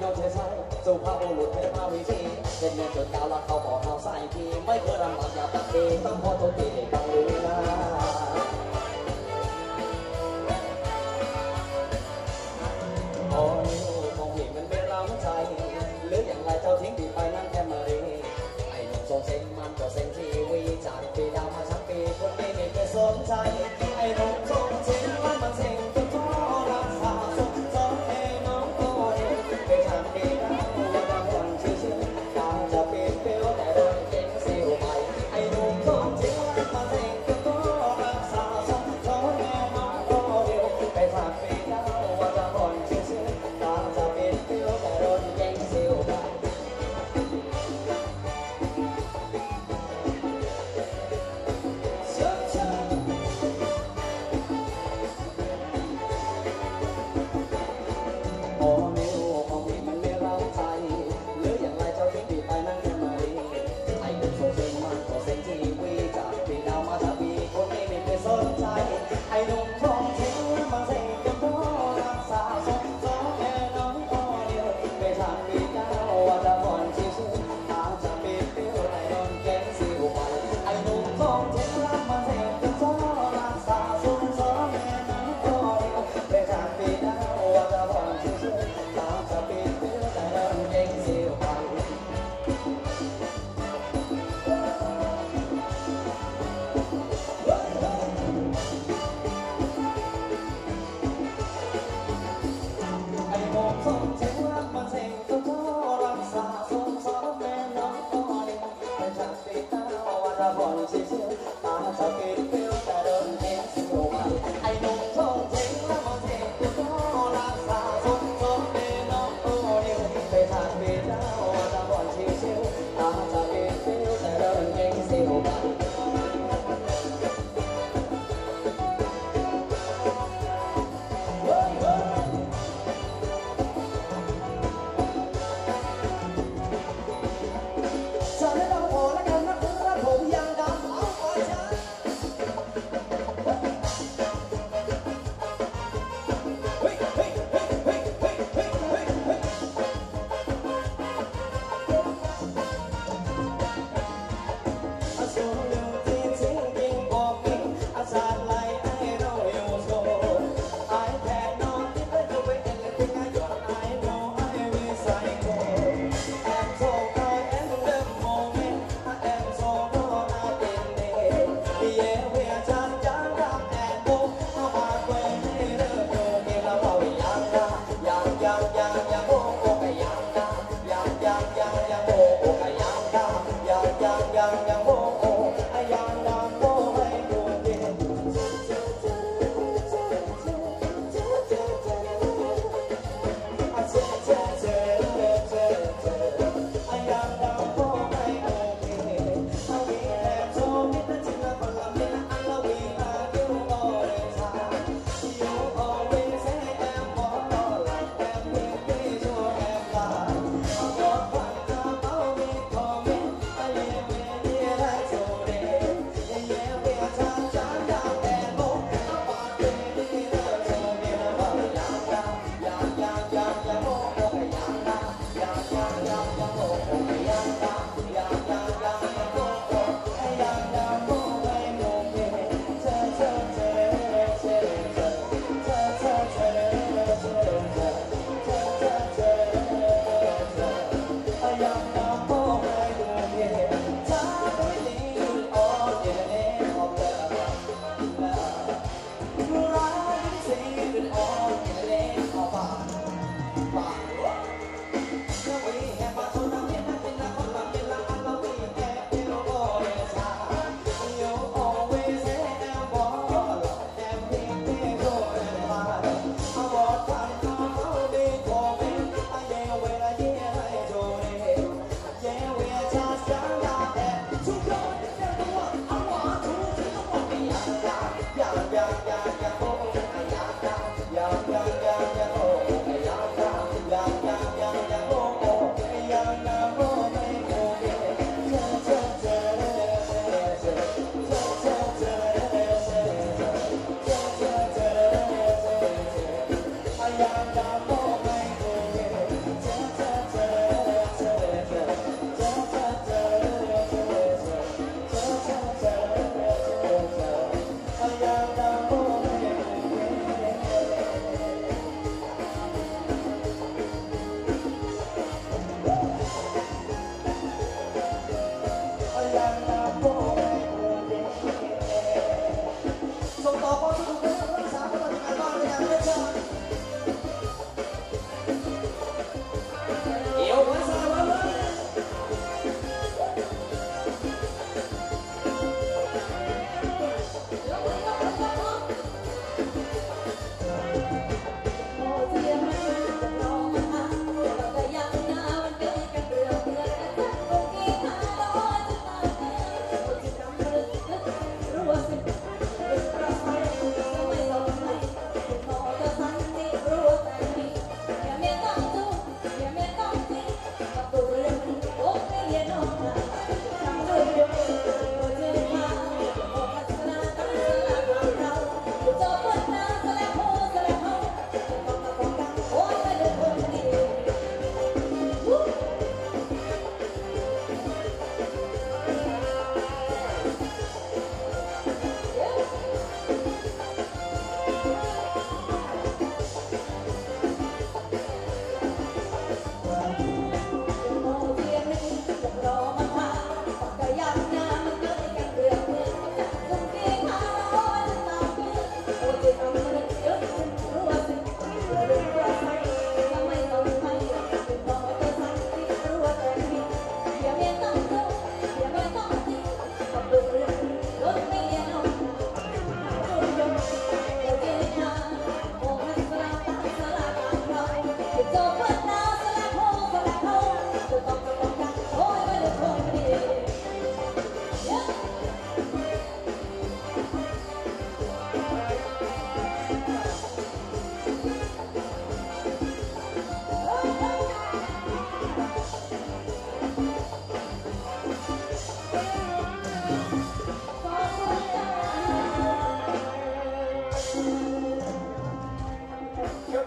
โนเชชัสุภาพบุรุษเป็ภาวิชีเป็นแม่จนดาวรักเขาบอกเขาใส่ทีไม่เคยรำบาอย่าตัดเองต้องพอโทษทีต้องรู้นะโอ้ยของห็นมันไม่รำใจหรืออย่างไรเจ้าทิ้งดีไปนั่นแค่มารีไอ้หนุ่มทรงเซ็งมันก็เซ็งทีวีจากปีดาวมาชักปีคนไม่เคยสนใจ peor.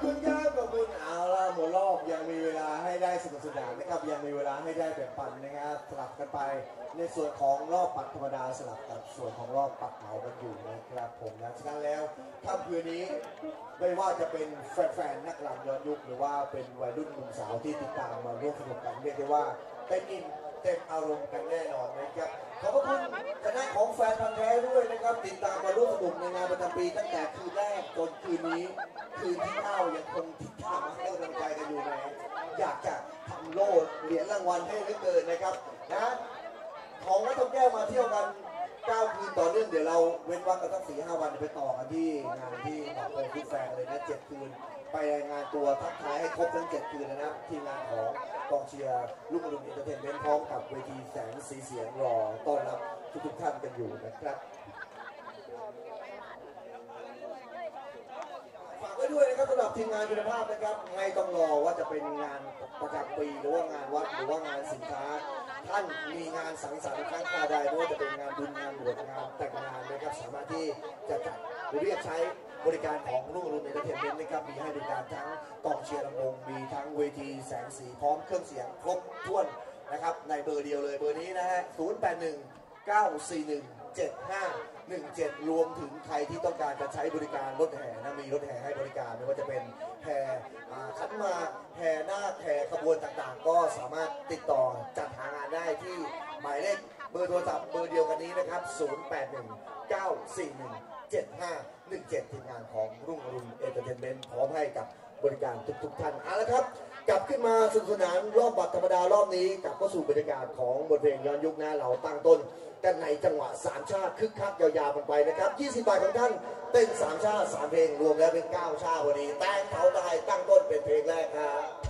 คุณครับขอบคุณเอาละหมดรอบยังมีเวลาให้ได้สนุกสนานนะครับยังมีเวลาให้ได้แบ่งปันนะครับสลับกันไปในส่วนของรอบปัดธรรมดาสลับกับส่วนของรอบปัดเหมากันอยู่นะครับผมนะฉะนั้นแล้วค่ำคืนนี้ไม่ว่าจะเป็นแฟนๆนักรำย้อนยุคหรือว่าเป็นวัยรุ่นหนุ่มสาวที่ติดตามมาร่วมสนุกกันเรียกได้ว่าเต็มอิ่ม เต็มอารมณ์กันแน่นอนนะครับขอบพระคุณคณะของแฟนพันธ์แท้ด้วยนะครับ ติดตามมาร่วมสนุกในงานประจำปีตั้งแต่คืนแรกจนคืนนี้ คืนที่เก้ายังคงทิศทางมาให้กำลังใจกันอยู่นะอยากจะทำโล่เหรียญรางวัลให้เหลือเกินนะครับนะของวัดทองแก้วมาเที่ยวกัน 9คืนต่อเนื่องเดี๋ยวเราเว้นวรรคกันสักสี่ห้าวันไปต่อกันที่งานที่หนองโพ food fair เลยนะ7คืน ไปรายงานตัวทักทายให้ครบทั้ง7คืนนะครับทีมงานของกองเชียร์รุ่งอรุณอินเตอร์เทนเมนต์พร้อมกับเวทีแสงสีเสียงรอต้อนรับทุกๆท่านกันอยู่นะครับฝากไว้ด้วยนะครับสำหรับทีมงานคุณภาพนะครับไม่ต้องรอว่าจะเป็นงานประจำปีหรือว่างานวัดหรือว่างานสินค้า ท่านมีงานสังสรรค์ครั้งคราใดไม่ว่าจะเป็นงานบุญงาน บวชงานแต่งงานนะครับสามารถที่จะจัดหรือเรียกใช้บริการของรุ่งอรุณเอนเตอร์เทนเมนต์นะครับมีให้บริการทั้งกองเชียร์รำวงมีทั้งเวทีแสงสีพร้อมเครื่องเสียงครบถ้วนนะครับในเบอร์เดียวเลยเบอร์นี้นะฮะ 081 941 7517 รวมถึงใครที่ต้องการจะใช้บริการรถแห่นะมีรถแห่ให้บริการไม่ว่าจะเป็นแห่ขันหมากแห่นาคแห่ขบวนต่างๆ ก็สามารถติดต่อจัดหางานได้ที่หมายเลข เบอร์โทรศัพท์เบอร์เดียวกันนี้นะครับ 081 941 7517 ทีมงานของรุ่งอรุณเอนเตอร์เทนเมนต์พร้อมให้กับบริการทุกๆท่านเอาละครับ กลับขึ้นมาสนุกสนานรอบบัตรธรรมดารอบนี้กลับเข้าสู่บรรยากาศของบทเพลงย้อนยุคนะเราตั้งต้นกันในจังหวะสามชาติคึกคักยาวๆกันไปนะครับ 20 บาทของท่านเต้นสามชาติสามเพลงรวมแล้วเป็น 9 ชาติวันนี้แต่งเขาได้ตั้งต้นเป็นเพลงแรกครับ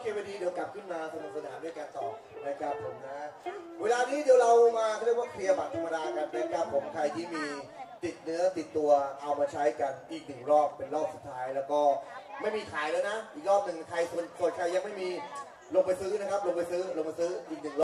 เคอดีเดี๋ยวกลับขึ้นมาสนุกสนานด้วยกันต่อนะครับผมนะ เวลานี้เดี๋ยวเรามาเรียกว่าเคลียร์บัตรธรรมดากันนะครับผมใครที่มีติดเนื้อติดตัวเอามาใช้กันอีกหนึ่งรอบเป็นรอบสุดท้ายแล้วก็ไม่มีขายแล้วนะ อีกรอบหนึ่งใครส่วนใครยังไม่มีลงไปซื้อนะครับ ลงไปซื้อลงไปซื้ออีกหนึ่ง